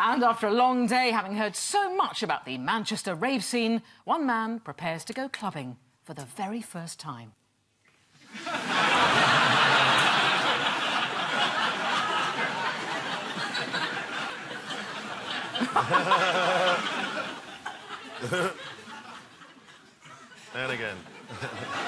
And after a long day, having heard so much about the Manchester rave scene, one man prepares to go clubbing for the very first time. and again.